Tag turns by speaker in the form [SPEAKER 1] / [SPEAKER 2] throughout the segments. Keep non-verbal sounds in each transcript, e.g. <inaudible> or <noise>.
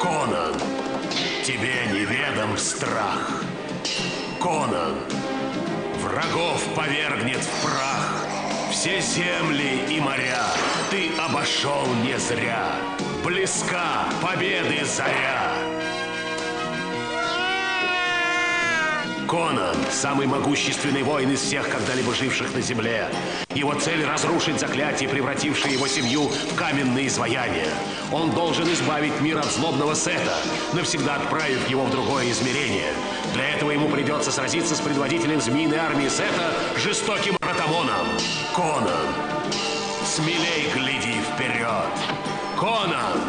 [SPEAKER 1] Конан, тебе неведом страх. Конан, врагов повергнет в прах. Все земли и моря ты обошел не зря. Близка победы заря. Конан – самый могущественный воин из всех когда-либо живших на земле. Его цель – разрушить заклятие, превратившее его семью в каменные изваяния. Он должен избавить мир от злобного Сета, навсегда отправив его в другое измерение. Для этого ему придется сразиться с предводителем змеиной армии Сета, жестоким Ротамоном. Конан, смелей гляди вперед. Конан,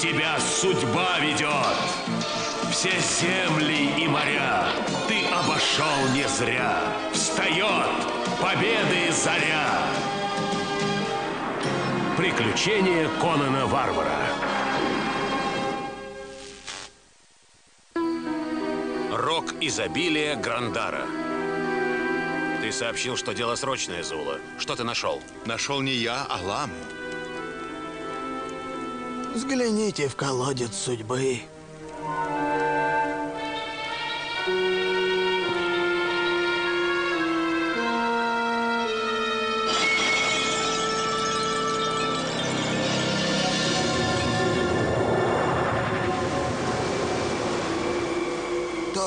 [SPEAKER 1] тебя судьба ведет. Все земли и моря обошел не зря. Встает победы заря. Приключения Конана Варвара. Рок изобилия Грандара. Ты сообщил, что дело срочное, Зула. Что ты нашел?
[SPEAKER 2] Нашел не я, а ламу.
[SPEAKER 3] Взгляните в колодец судьбы.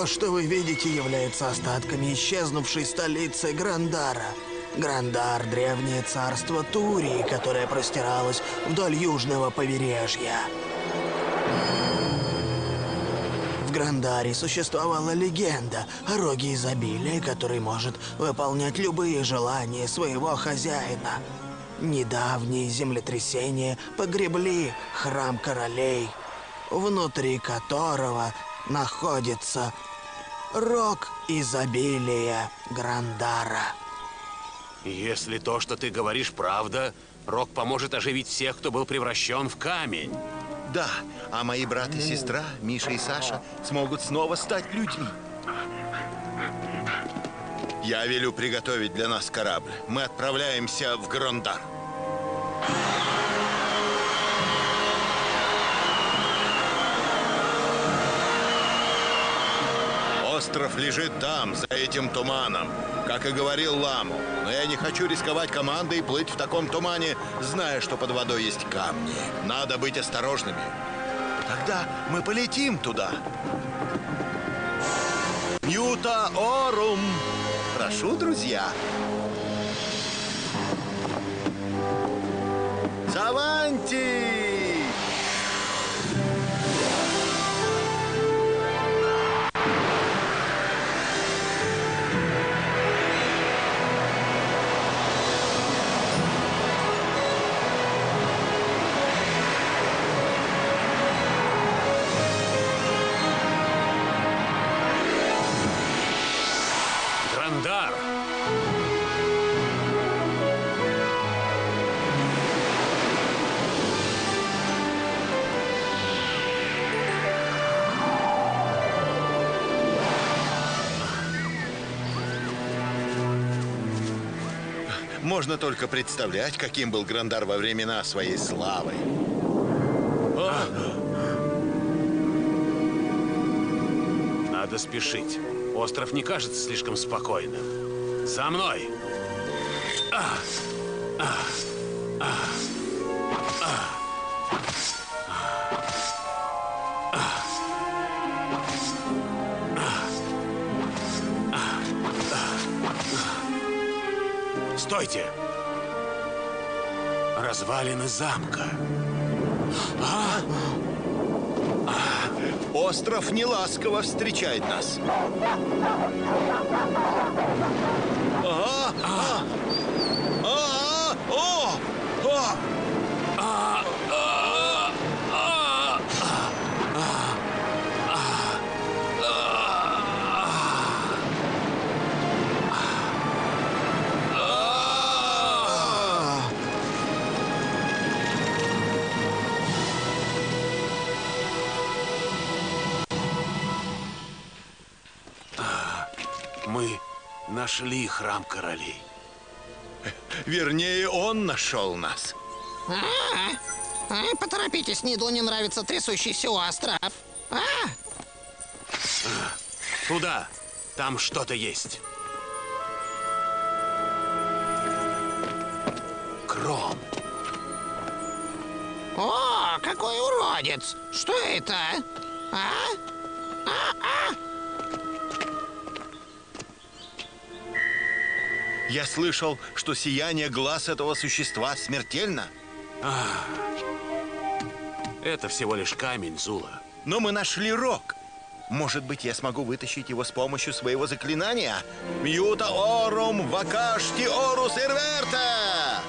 [SPEAKER 3] Что вы видите, является остатками исчезнувшей столицы Грандара. Грандар — древнее царство Турии, которое простиралось вдоль южного побережья. В Грандаре существовала легенда о роге изобилия, который может выполнять любые желания своего хозяина. Недавние землетрясения погребли храм королей, внутри которого находится рог изобилия Грандара.
[SPEAKER 1] Если то, что ты говоришь, правда, Рок поможет оживить всех, кто был превращен в камень.
[SPEAKER 2] Да, а мои брат и сестра, Миша и Саша, смогут снова стать людьми. Я велю приготовить для нас корабль. Мы отправляемся в Грандар. Остров лежит там, за этим туманом, как и говорил Ламу. Но я не хочу рисковать командой и плыть в таком тумане, зная, что под водой есть камни. Надо быть осторожными. Тогда мы полетим туда. Ньюта Орум! Прошу, друзья. Можно только представлять, каким был Грандар во времена своей славы.
[SPEAKER 1] Надо спешить. Остров не кажется слишком спокойным. За мной! Стойте! Развалины замка.
[SPEAKER 2] Остров неласково встречает нас.
[SPEAKER 1] Нашли храм королей.
[SPEAKER 2] Вернее, он нашел нас.
[SPEAKER 3] А,
[SPEAKER 4] Ай, поторопитесь, Нидлу не нравится трясущийся остров. А,
[SPEAKER 1] Туда. Там что-то есть. Кром.
[SPEAKER 4] о, какой уродец! Что это? А?
[SPEAKER 2] Я слышал, что сияние глаз этого существа смертельно.
[SPEAKER 1] Это всего лишь камень, Зула.
[SPEAKER 2] Но мы нашли рог. Может быть, я смогу вытащить его с помощью своего заклинания? Мьюта орум вакашти орус ирверта!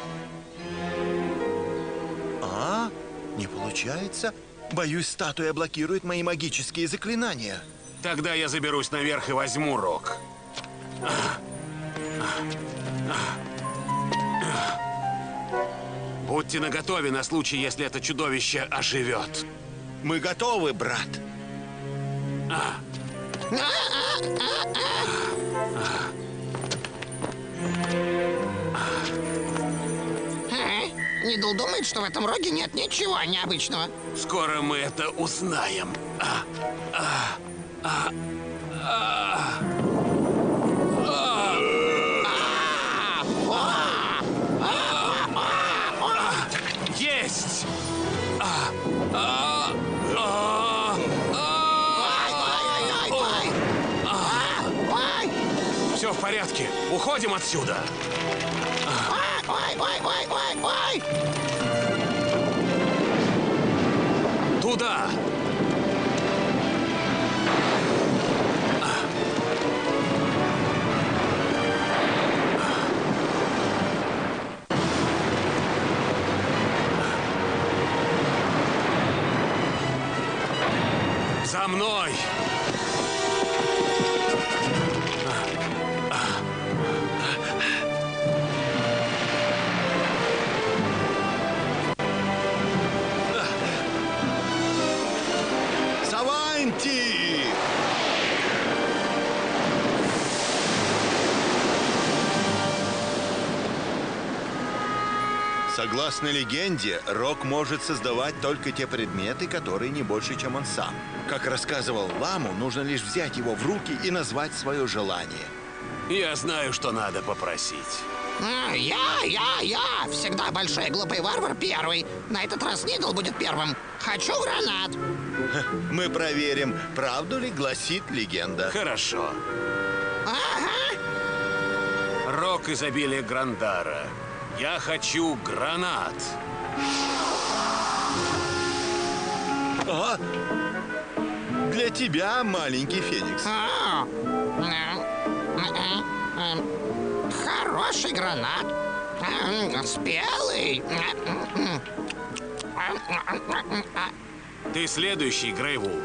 [SPEAKER 2] А? Не получается? Боюсь, статуя блокирует мои магические заклинания.
[SPEAKER 1] Тогда я заберусь наверх и возьму рог. Будьте наготове на случай, если это чудовище оживет.
[SPEAKER 2] Мы готовы, брат.
[SPEAKER 4] А? Нидл думает, что в этом роге нет ничего необычного.
[SPEAKER 1] Скоро мы это узнаем. А, Есть! В порядке. Уходим отсюда.
[SPEAKER 4] Ай, ай, ай, ай, ай!
[SPEAKER 1] Туда! За мной!
[SPEAKER 2] Саванти! Согласно легенде, Рок может создавать только те предметы, которые не больше, чем он сам. Как рассказывал Ламу, нужно лишь взять его в руки и назвать свое желание.
[SPEAKER 1] Я знаю, что надо попросить.
[SPEAKER 4] А, Я, я, я! Всегда большой глупый варвар первый. На этот раз Нидл будет первым. Хочу гранат.
[SPEAKER 2] Мы проверим, правду ли гласит легенда.
[SPEAKER 1] Хорошо.
[SPEAKER 4] Ага.
[SPEAKER 1] Рок изобилия Грандара. Я хочу гранат.
[SPEAKER 2] А? Для тебя, маленький Феникс.
[SPEAKER 4] А, м, Хороший гранат. Спелый.
[SPEAKER 1] Ты следующий, Грейвулф.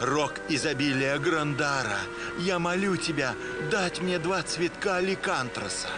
[SPEAKER 2] Рок изобилия Грандара. Я молю тебя дать мне два цветка ликантроса.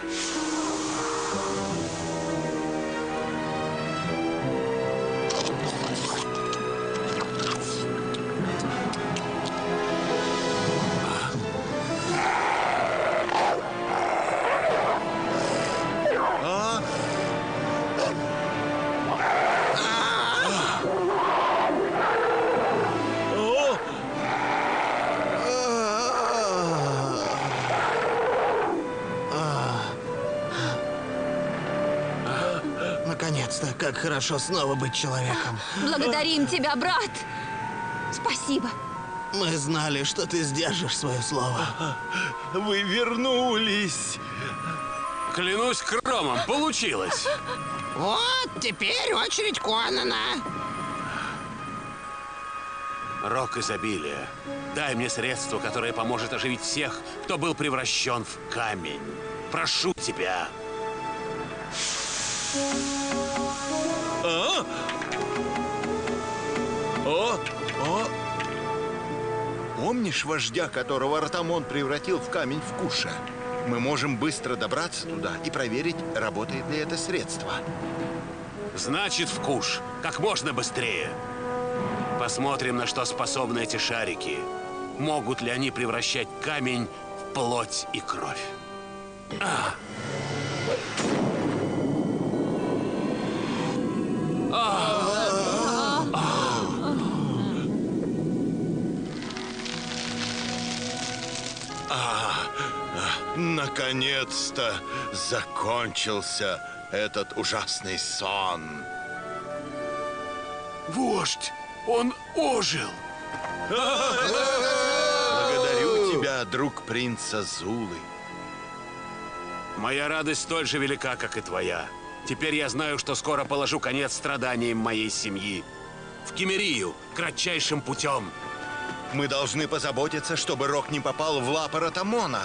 [SPEAKER 3] Хорошо снова быть человеком.
[SPEAKER 5] Благодарим тебя, брат. Спасибо.
[SPEAKER 3] Мы знали, что ты сдержишь свое слово.
[SPEAKER 2] Вы вернулись!
[SPEAKER 1] Клянусь кромом, получилось.
[SPEAKER 4] Вот теперь очередь Конана.
[SPEAKER 1] Рок изобилия. Дай мне средство, которое поможет оживить всех, кто был превращен в камень. Прошу тебя.
[SPEAKER 2] А? О! О! Помнишь вождя, которого Ротамон превратил в камень в куша? Мы можем быстро добраться туда и проверить, работает ли это средство.
[SPEAKER 1] Значит, в куш. Как можно быстрее. Посмотрим, на что способны эти шарики. Могут ли они превращать камень в плоть и кровь. А!
[SPEAKER 2] Наконец-то закончился этот ужасный сон.
[SPEAKER 1] Вождь, он ожил.
[SPEAKER 2] Благодарю тебя, друг принца Зулы.
[SPEAKER 1] Моя радость столь же велика, как и твоя. Теперь я знаю, что скоро положу конец страданиям моей семьи. В Кемерию, кратчайшим путем.
[SPEAKER 2] Мы должны позаботиться, чтобы Рок не попал в лапы Ротамона.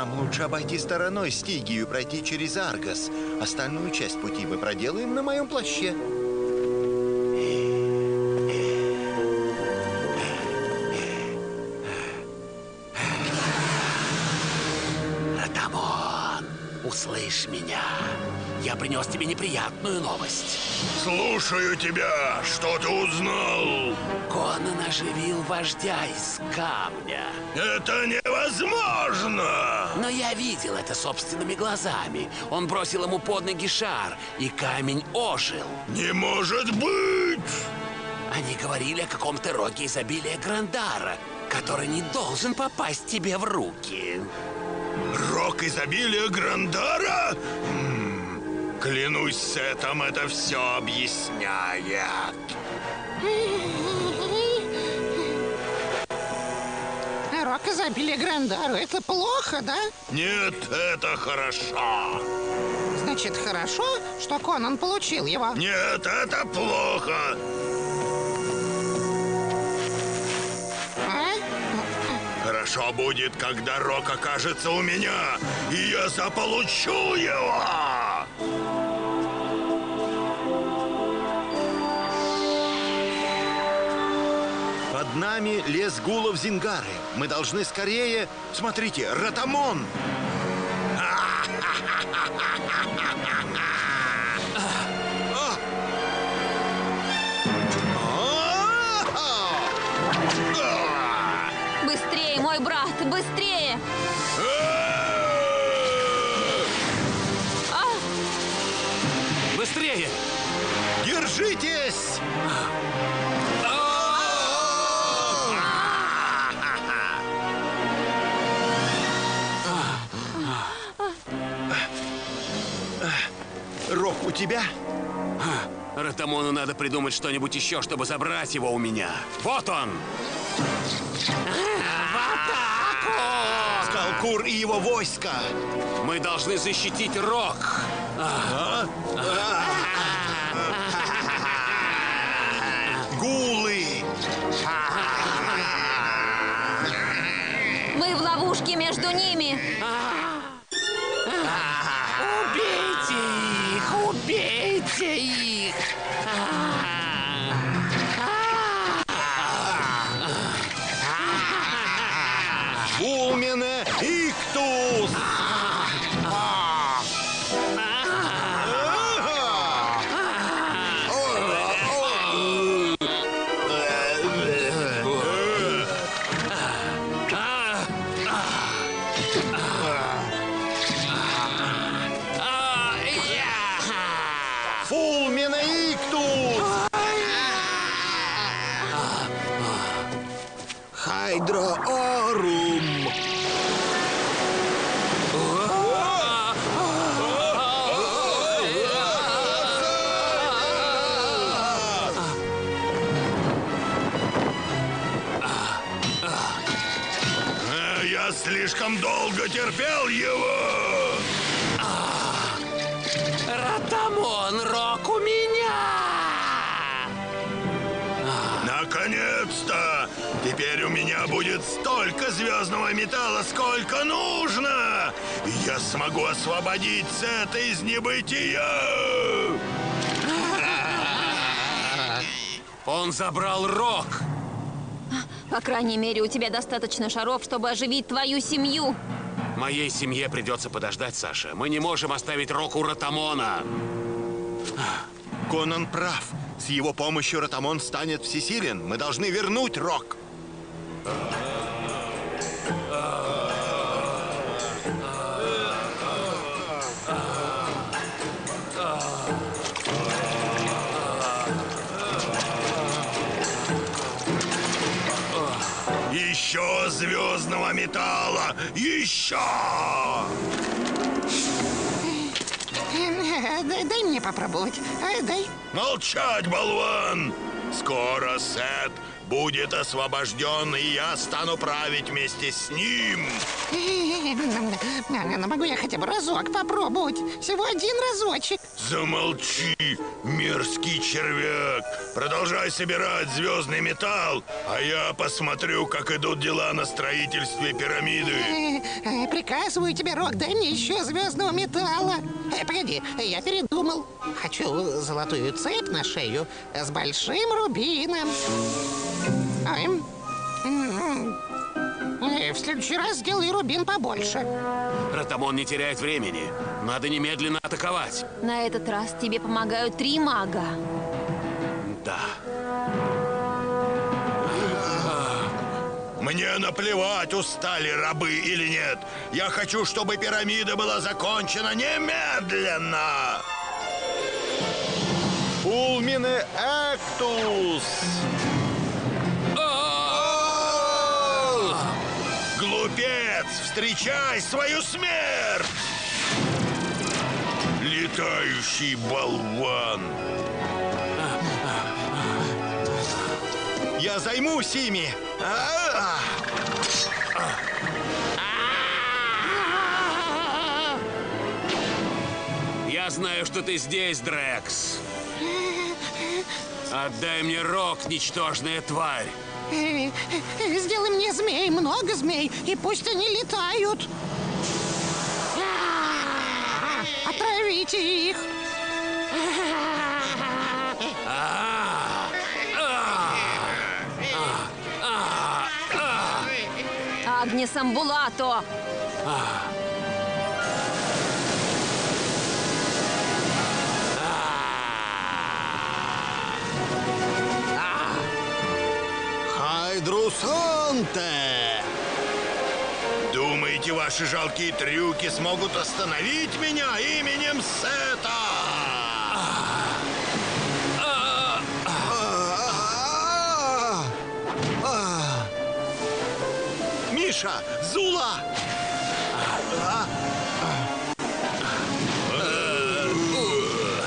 [SPEAKER 2] Нам лучше обойти стороной Стигию и пройти через Аргос. Остальную часть пути мы проделаем на моем плаще.
[SPEAKER 1] Ратамон, услышь меня. Я принес тебе неприятную новость.
[SPEAKER 2] Слушаю тебя. Что ты узнал?
[SPEAKER 1] Конан оживил вождя из камня.
[SPEAKER 2] Это невозможно!
[SPEAKER 1] Но я видел это собственными глазами. Он бросил ему под ноги шар, и камень ожил.
[SPEAKER 2] Не может быть!
[SPEAKER 1] Они говорили о каком-то роге изобилия Грандара, который не должен попасть тебе в руки.
[SPEAKER 2] Рок изобилия Грандара? М, Клянусь, Сетом это все объясняет.
[SPEAKER 4] Рок изобилия Грандару. Это плохо, да?
[SPEAKER 2] Нет, это хорошо.
[SPEAKER 4] Значит, хорошо, что Конан получил его.
[SPEAKER 2] Нет, это плохо.
[SPEAKER 4] А?
[SPEAKER 2] Хорошо будет, когда Рок окажется у меня, и я заполучу его. Нами лес гулов Зингары. Мы должны скорее... Смотрите, Ротамон!
[SPEAKER 5] Быстрее,
[SPEAKER 2] Тебя?
[SPEAKER 1] Ратамону надо придумать что-нибудь еще, чтобы забрать его у меня. Вот он!
[SPEAKER 2] Скалкур и его войско!
[SPEAKER 1] Мы должны защитить Рок.
[SPEAKER 2] Гулы!
[SPEAKER 5] мы в ловушке между ними!
[SPEAKER 1] Убейте Я
[SPEAKER 2] слишком долго терпел его!
[SPEAKER 1] Ратамон, Рок у меня!
[SPEAKER 2] Наконец-то! Теперь у меня будет столько звездного металла, сколько нужно! И я смогу освободить Сета из небытия! <laughs>
[SPEAKER 1] Он забрал Рок!
[SPEAKER 5] По крайней мере, у тебя достаточно шаров, чтобы оживить твою семью.
[SPEAKER 1] Моей семье придется подождать, Саша. Мы не можем оставить Рок у Ратамона.
[SPEAKER 2] Конан прав. С его помощью Ротамон станет всесилен. Мы должны вернуть Рок. Еще звездного металла! Еще!
[SPEAKER 4] Э, Дай, дай мне попробовать. Э, Дай.
[SPEAKER 2] Молчать, болван! Скоро Сет будет освобожден, и я стану править вместе с ним. <laughs>
[SPEAKER 4] Ну, могу я хотя бы разок попробовать? Всего один разочек.
[SPEAKER 2] Замолчи, мерзкий червяк. Продолжай собирать звездный металл, а я посмотрю, как идут дела на строительстве пирамиды.
[SPEAKER 4] Э, э, Приказываю тебе, Рок, дай мне еще звездного металла. Э, Погоди, я передумал. Хочу золотую цепь на шею с большим рубином. Ай, м, м. Э, В следующий раз сделай рубин побольше.
[SPEAKER 1] Ротамон не теряет времени. Надо немедленно атаковать.
[SPEAKER 5] На этот раз тебе помогают три мага.
[SPEAKER 1] Да.
[SPEAKER 2] Мне наплевать, устали рабы или нет. Я хочу, чтобы пирамида была закончена немедленно. Пулмине Эктус! Встречай свою смерть! Летающий болван! Я займусь ими!
[SPEAKER 1] Я знаю, что ты здесь, Дрекс. Отдай мне рог, ничтожная тварь.
[SPEAKER 4] Сделай мне змей, много змей, и пусть они летают. А, Отравите их.
[SPEAKER 5] Агнес Амбулато!
[SPEAKER 3] Хайдрусанте!
[SPEAKER 2] Думаете, ваши жалкие трюки смогут остановить меня именем Сета?
[SPEAKER 3] Миша! Зула!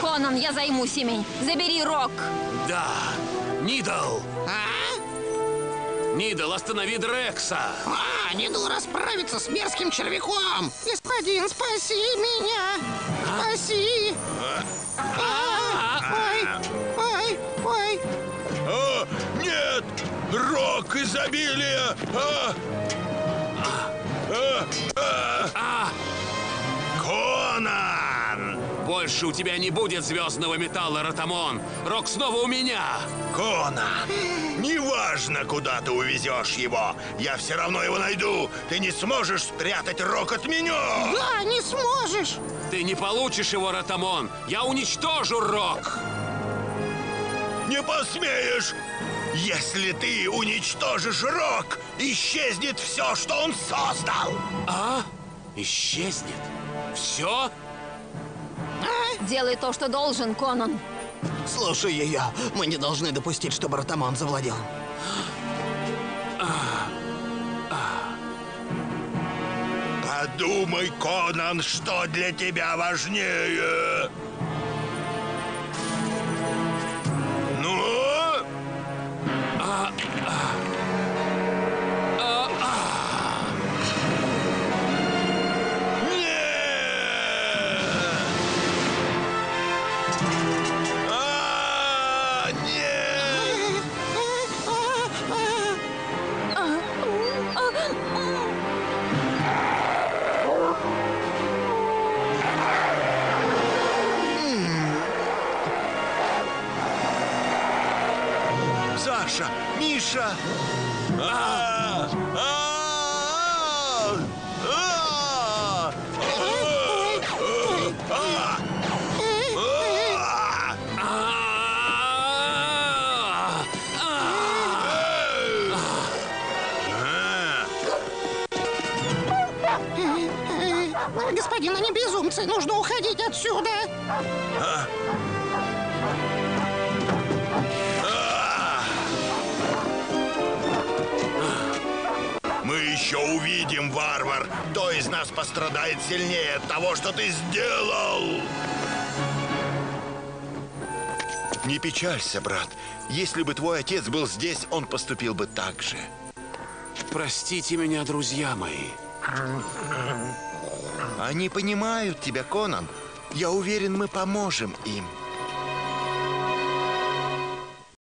[SPEAKER 5] Конан, я займусь ими. Забери рог.
[SPEAKER 1] Да. Нидал. Нидал, останови Дрекса.
[SPEAKER 4] А, не дал расправиться с мерзким червяком. Господин, спаси меня. Спаси. Ой, ой, ой.
[SPEAKER 2] Нет! Рок изобилия! А! А! А! Конан!
[SPEAKER 1] Больше у тебя не будет звездного металла, Ротамон. Рог снова у меня.
[SPEAKER 2] Конан! Неважно, куда ты увезешь его, я все равно его найду. Ты не сможешь спрятать Рок от меня!
[SPEAKER 4] Да, не сможешь.
[SPEAKER 1] Ты не получишь его, Ротамон. Я уничтожу Рог.
[SPEAKER 2] Не посмеешь! Если ты уничтожишь Рок, исчезнет все, что он создал!
[SPEAKER 1] А? Исчезнет? Все?
[SPEAKER 5] Делай то, что должен, Конан.
[SPEAKER 3] Слушай ее. Мы не должны допустить, чтобы Ротамон завладел.
[SPEAKER 2] Подумай, Конан, что для тебя важнее. Ну? Нет! А, нет! Миша! А! А! А! А! А!
[SPEAKER 1] А! А!
[SPEAKER 4] Господин, они безумцы. Нужно уходить отсюда.
[SPEAKER 2] Еще увидим, варвар, кто из нас пострадает сильнее от того, что ты сделал. Не печалься, брат. Если бы твой отец был здесь, он поступил бы так же.
[SPEAKER 1] Простите меня, друзья мои.
[SPEAKER 2] Они понимают тебя, Конан. Я уверен, мы поможем им.